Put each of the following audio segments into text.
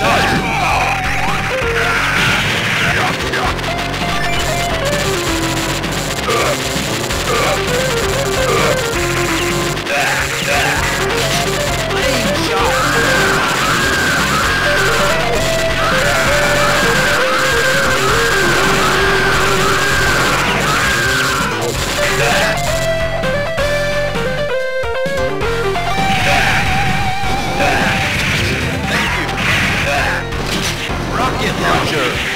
Dodge. Roger.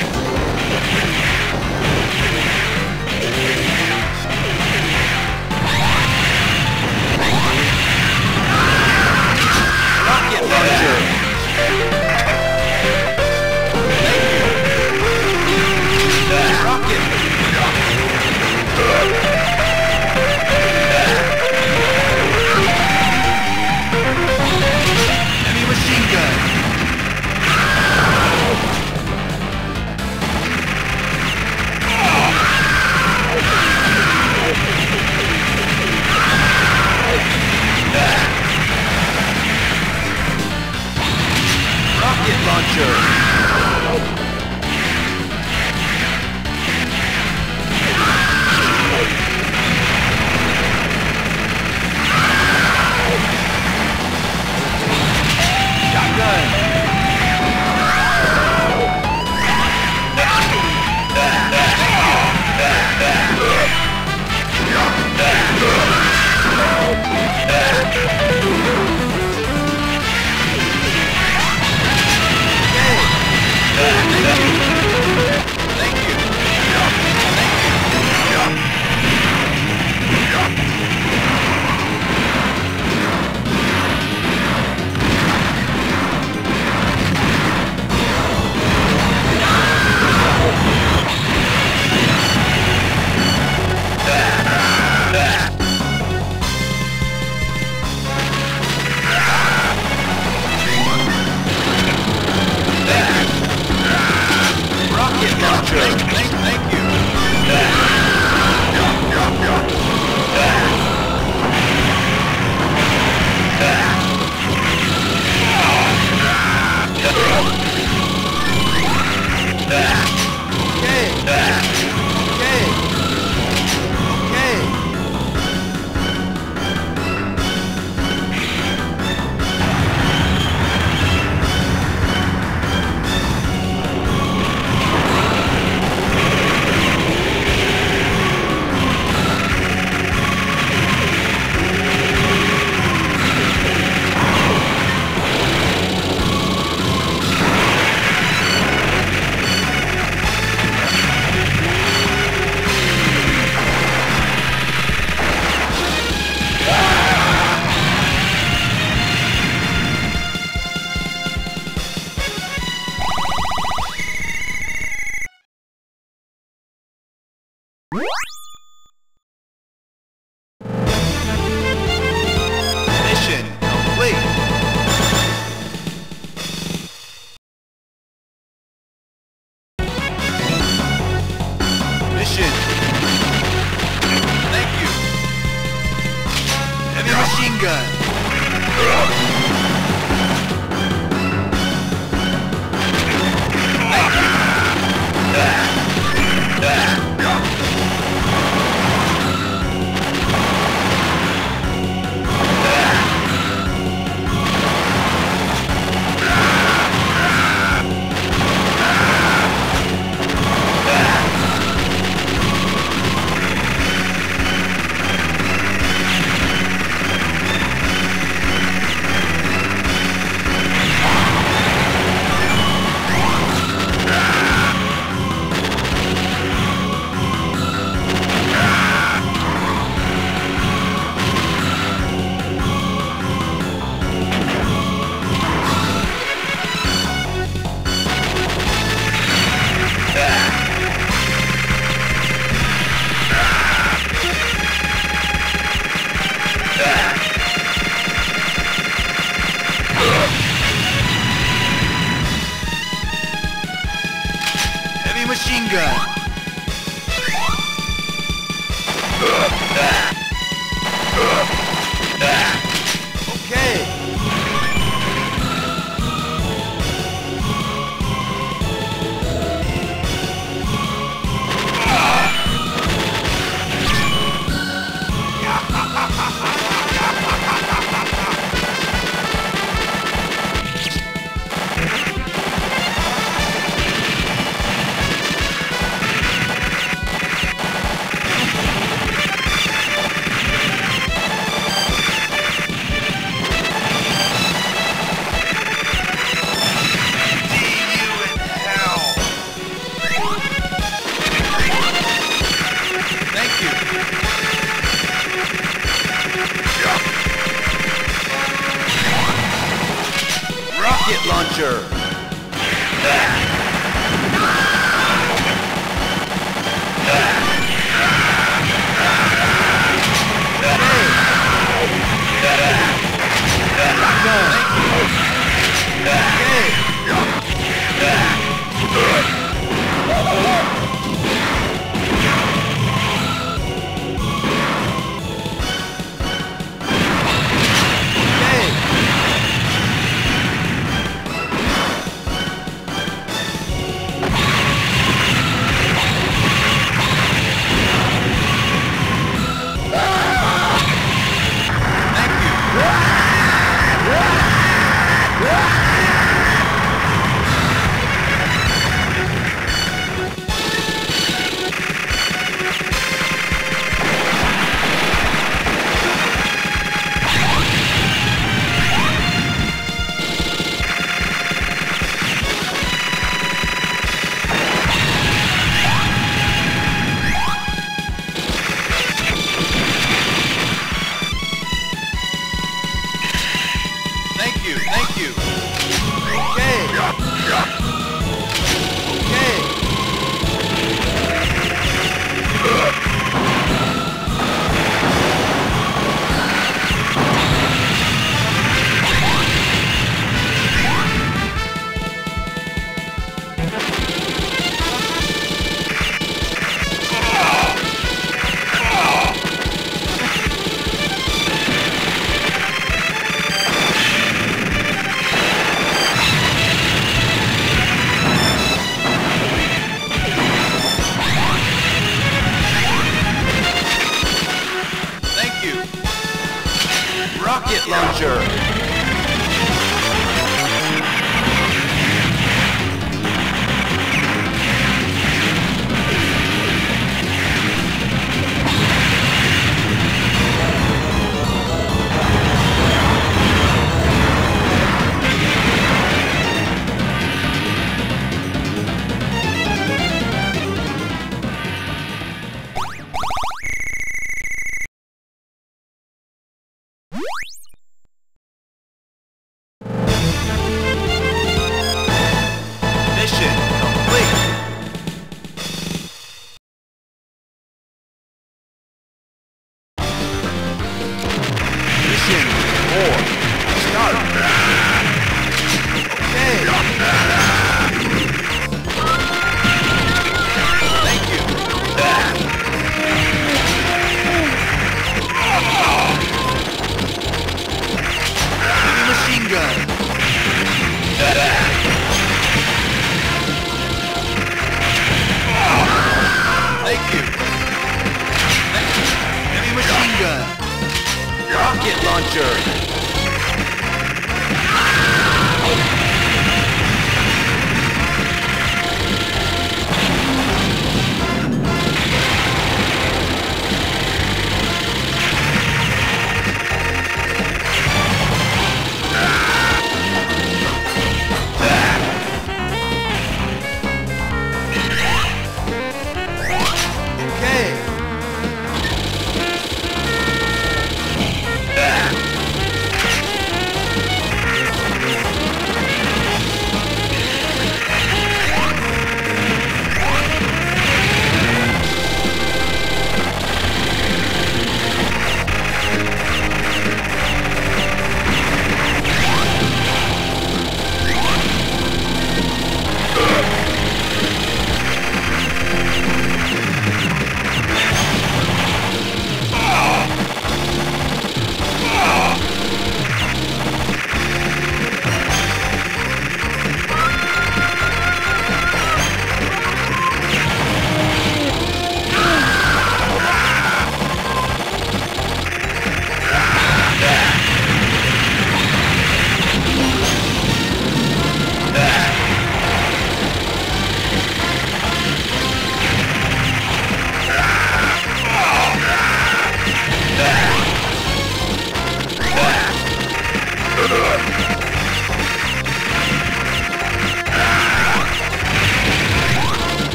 gun.